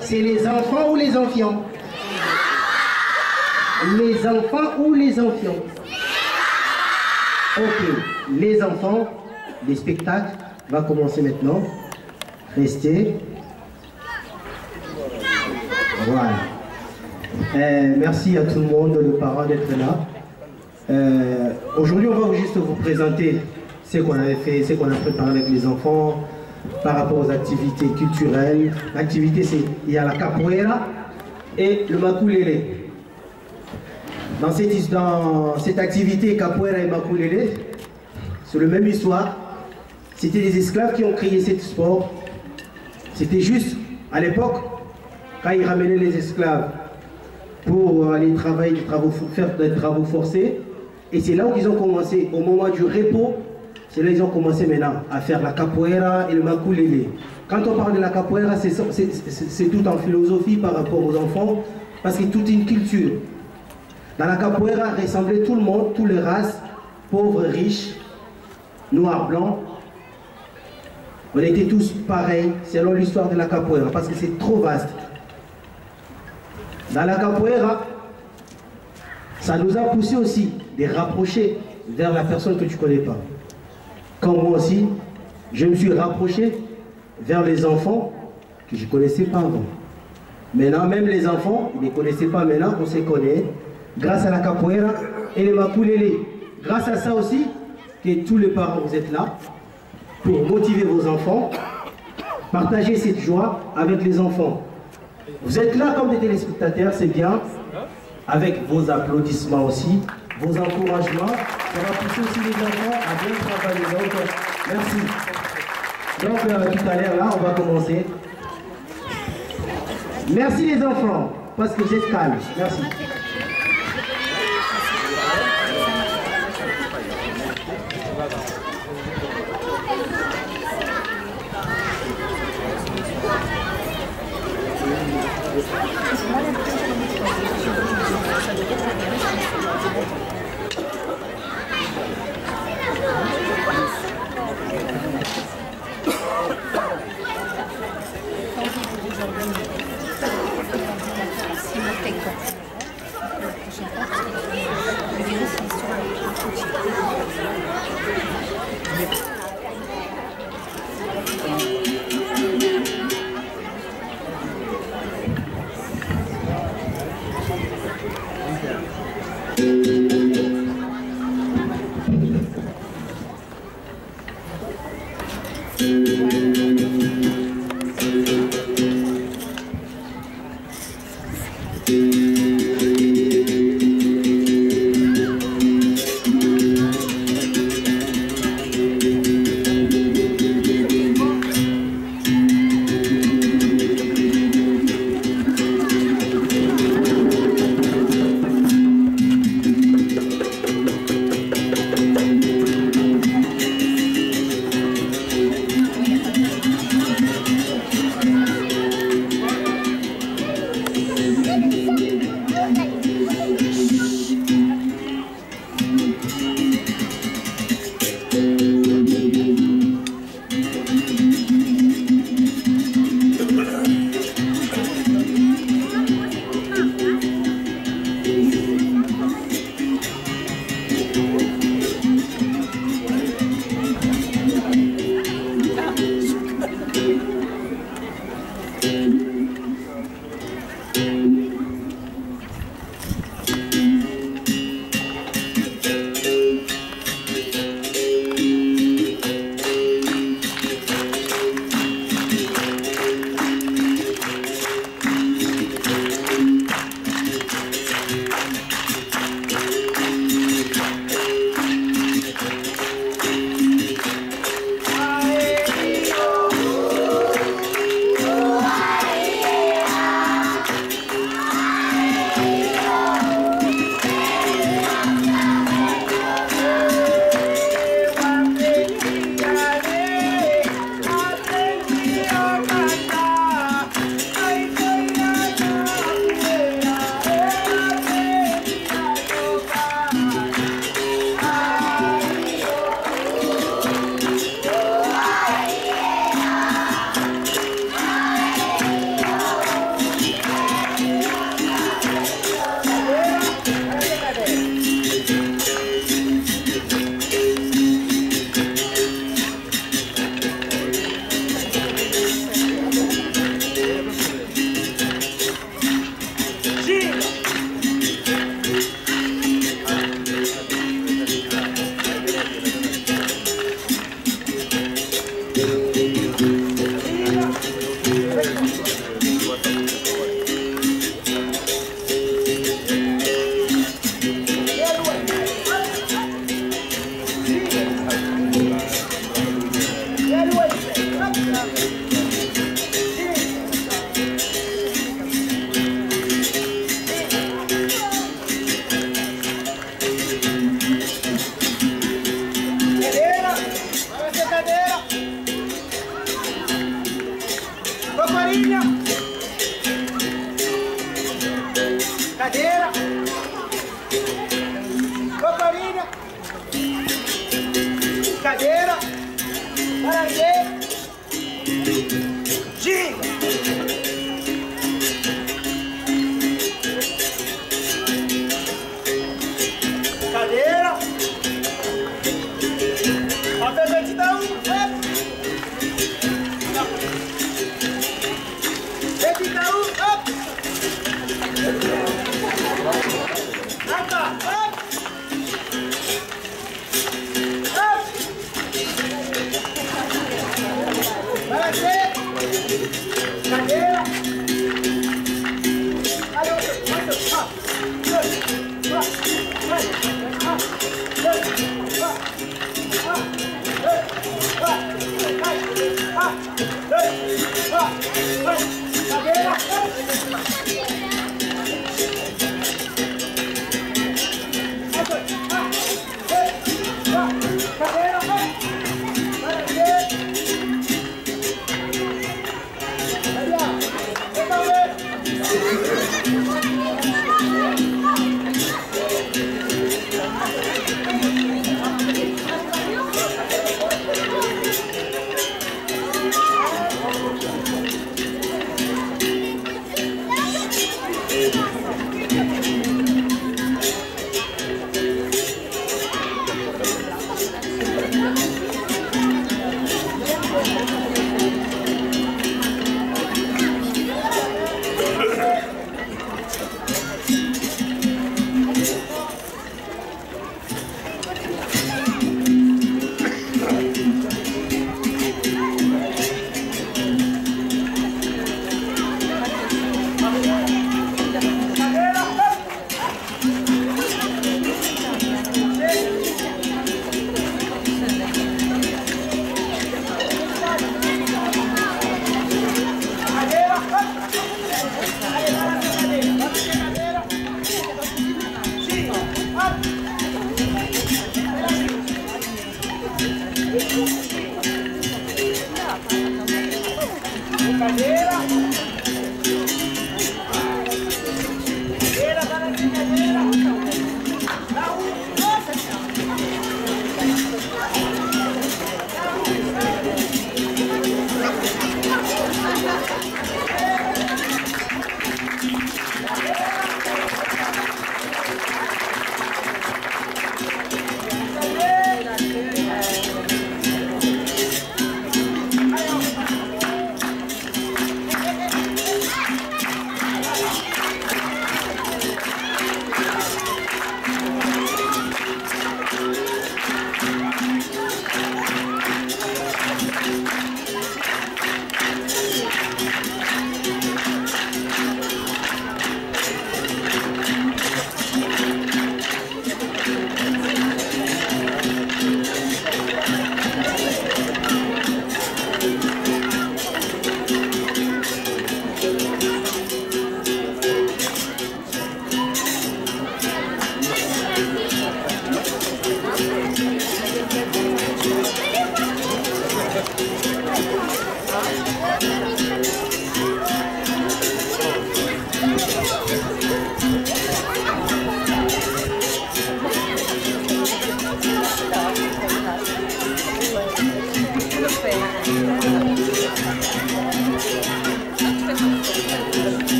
c'est les enfants ou les enfants Les enfants ou les enfants Ok, les enfants, les spectacles va commencer maintenant. Restez. Voilà. Euh, merci à tout le monde, le parent d'être là. Euh, Aujourd'hui, on va juste vous présenter ce qu'on avait fait, ce qu'on a préparé avec les enfants par rapport aux activités culturelles. L'activité, c'est il y a la capoeira et le makulele. Dans cette, dans cette activité capoeira et makulele, c'est la même histoire. C'était des esclaves qui ont créé ce sport. C'était juste, à l'époque, quand ils ramenaient les esclaves pour aller travailler, des travaux, faire des travaux forcés, et c'est là où ils ont commencé, au moment du repos, c'est là qu'ils ont commencé maintenant à faire la capoeira et le makulele. Quand on parle de la capoeira, c'est tout en philosophie par rapport aux enfants, parce que c'est toute une culture. Dans la capoeira, ressemblait tout le monde, toutes les races, pauvres, riches, noirs, blancs. On était tous pareils selon l'histoire de la capoeira, parce que c'est trop vaste. Dans la capoeira, ça nous a poussé aussi de rapprocher vers la personne que tu ne connais pas. Comme moi aussi, je me suis rapproché vers les enfants que je ne connaissais pas avant. Maintenant, même les enfants, ils ne connaissaient pas maintenant, on se connaît, grâce à la capoeira et les makulele. Grâce à ça aussi, que tous les parents, vous êtes là, pour motiver vos enfants, partager cette joie avec les enfants. Vous êtes là comme des téléspectateurs, c'est bien, avec vos applaudissements aussi, vos encouragements. Ça va pousser aussi les enfants à bien travailler. Donc, euh, merci. Donc, euh, tout à l'heure, là, on va commencer. Merci les enfants, parce que j'escale. Merci. Thank.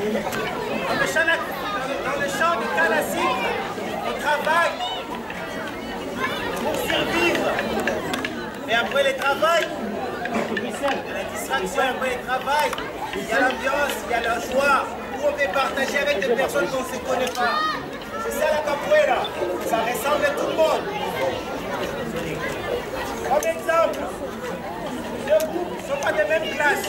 Dans le champ, dans le champ on travaille pour survivre. Et après le travail, il y a la distraction, après le travail, il y a l'ambiance, il y a la joie, où on peut partager avec des personnes qu'on ne se connaît pas. C'est ça la capoeira, ça ressemble à tout le monde. Comme exemple, deux groupes ne sont pas de même classe.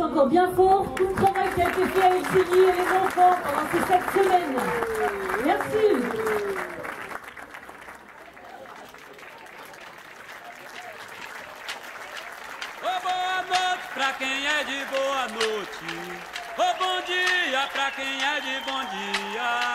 encore bien fort tout le travail qui a été fait avec Sylvie et les enfants pendant ces sept semaines. Merci. Pra quem é de boa noite. Ô bom dia pra quem é de bom dia.